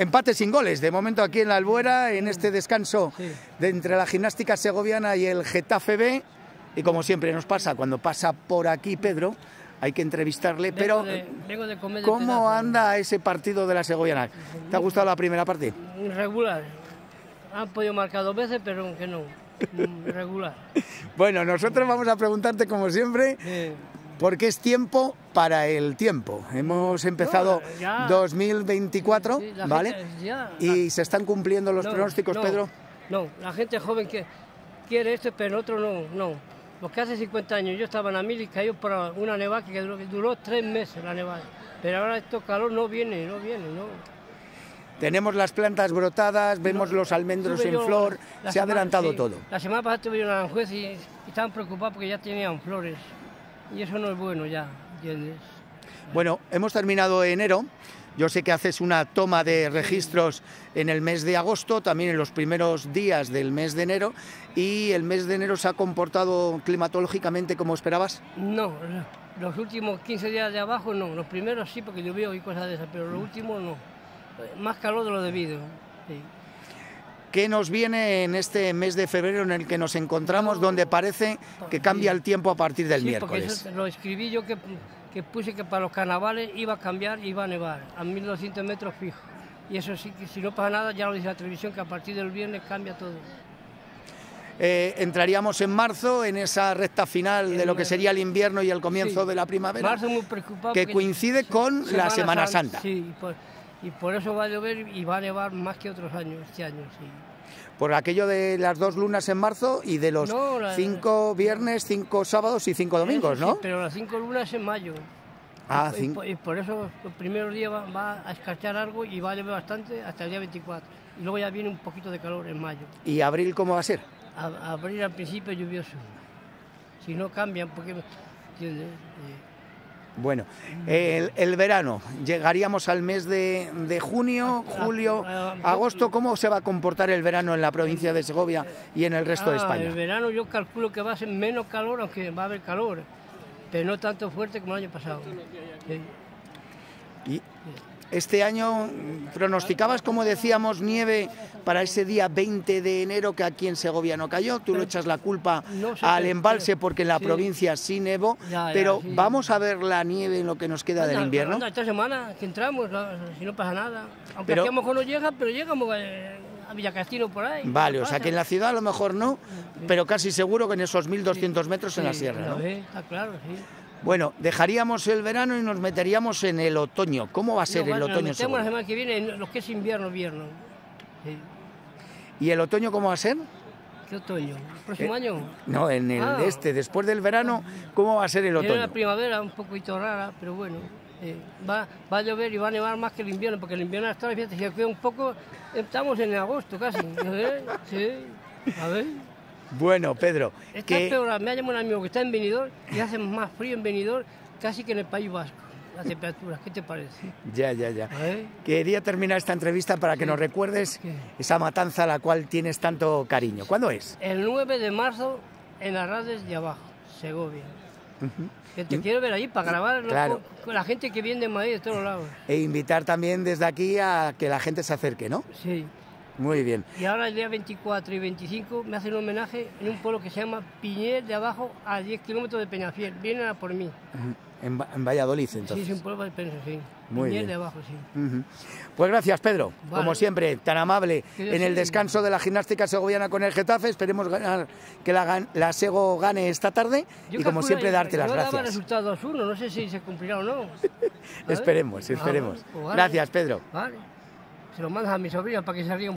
empate sin goles. De momento aquí en la Albuera, en este descanso de entre la gimnástica segoviana y el Getafe B. Y como siempre nos pasa, cuando pasa por aquí Pedro, hay que entrevistarle. Pero, Vengo de, vengo de comer de ¿cómo pedazo. anda ese partido de la segoviana? ¿Te ha gustado la primera parte? Regular. Han podido marcar dos veces, pero que no. Regular. Bueno, nosotros vamos a preguntarte, como siempre, Sí. Porque es tiempo para el tiempo. Hemos empezado No, ya. 2024, Sí, la ¿vale? gente ya- Y se están cumpliendo los No, pronósticos, no, Pedro. No, la gente joven que quiere esto, pero el otro no, no. Los que hace 50 años yo estaba en la mil y cayó por una nevada que duró, que duró tres meses la nevada. Pero ahora esto calor no viene, no viene, no. Tenemos las plantas brotadas, vemos los almendros en yo flor, se ha adelantado sí, todo. La semana pasada tuve una juez y, y estaban preocupados porque ya tenían flores. Y eso no es bueno ya, ¿entiendes? Bueno, hemos terminado enero. Yo sé que haces una toma de registros en el mes de agosto, también en los primeros días del mes de enero, y el mes de enero se ha comportado climatológicamente como esperabas. No, los últimos 15 días de abajo no, los primeros sí porque llovió y cosas de esas, pero los últimos no. Más calor de lo debido. sí. ¿Qué nos viene en este mes de febrero en el que nos encontramos, donde parece que cambia el tiempo a partir del Sí, miércoles? lo escribí yo que, que puse que para los carnavales iba a cambiar iba a nevar a 1200 metros fijo. Y eso sí, que si no pasa nada, ya lo dice la televisión, que a partir del viernes cambia todo. Eh, entraríamos en marzo, en esa recta final de lo que sería el invierno y el comienzo Sí. de la primavera, Marzo muy preocupado. que coincide con la Semana Santa. Sí, y por, y por eso va a llover y va a nevar más que otros años, este año, sí. por aquello de las dos lunas en marzo y de los No, la- cinco viernes, cinco sábados y cinco domingos, ¿no? sí, pero las cinco lunas en mayo. Ah, y, cinco. y por eso los primeros días va, va a escarchar algo y va a llover bastante hasta el día 24. Y luego ya viene un poquito de calor en mayo. ¿Y abril cómo va a ser? A- abril al principio lluvioso. Si no cambian, porque... ¿entiendes? Eh, Bueno, el, el verano, llegaríamos al mes de, de junio, Ah, julio, ah, agosto. ¿Cómo se va a comportar el verano en la provincia de Segovia y en el resto de ah, España? El verano yo calculo que va a ser menos calor, aunque va a haber calor, pero no tanto fuerte como el año pasado. Sí. Y este año pronosticabas, como decíamos, nieve para ese día 20 de enero que aquí en Segovia no cayó. Tú le echas la culpa No sé, al embalse porque en la sí. provincia sí nevó, pero sí. vamos a ver la nieve en lo que nos queda del invierno. anda, esta semana que entramos, si no pasa nada. Aunque Pero- aquí a lo mejor no llega, pero llegamos eh, a Villacastino por ahí. Vale, ¿qué o sea que en la ciudad a lo mejor no, pero casi seguro que en esos 1200 metros en la sierra. ¿no? está claro, sí. Bueno, dejaríamos el verano y nos meteríamos en el otoño. ¿Cómo va a ser No, el bueno, otoño? nos metemos la semana que viene en lo que es invierno, invierno. Sí. ¿Y el otoño cómo va a ser? ¿Qué otoño? ¿El próximo Eh, año? No, en el Ah. este, después del verano, ¿cómo va a ser el Viene la otoño? primavera un poquito rara, pero bueno. eh, va, va a llover y va a nevar más que el invierno, porque el invierno hasta la fiesta se queda un poco. Estamos en agosto casi. ¿a ver? Sí, a ver. Bueno, Pedro, Está que peor, me ha llamado un amigo que está en Benidorm y hace más frío en Benidorm casi que en el País Vasco. Las temperaturas, ¿qué te parece? ya, ya, ya. Ver. Quería terminar esta entrevista para que nos recuerdes ¿Qué? esa matanza a la cual tienes tanto cariño. ¿Cuándo es? El 9 de marzo en Arrades de Abajo, Segovia. Que te quiero ver ahí para grabar Claro. con la gente que viene de Madrid de todos lados. E invitar también desde aquí a que la gente se acerque, ¿no? Sí. Muy bien. Y ahora el día 24 y 25 me hacen un homenaje en un pueblo que se llama Piñer de Abajo, a 10 kilómetros de Peñafiel. Vienen a por mí. En, en Valladolid, Sí, entonces. es un pueblo de Peñafiel, sí. Muy Piñer bien. de Abajo, sí. Ujú. Pues gracias, Pedro. Vale. Como siempre, tan amable en el descanso de la gimnástica segoviana con el Getafe. Esperemos ganar, que la, la Sego gane esta tarde Yo y, como siempre, darte las yo gracias. resultado 2-1, no sé si se cumplirá o no. Ver. Esperemos, Ah, esperemos. pues vale. Gracias, Pedro. Vale. Se lo mandas a mi sobrina para que se ría un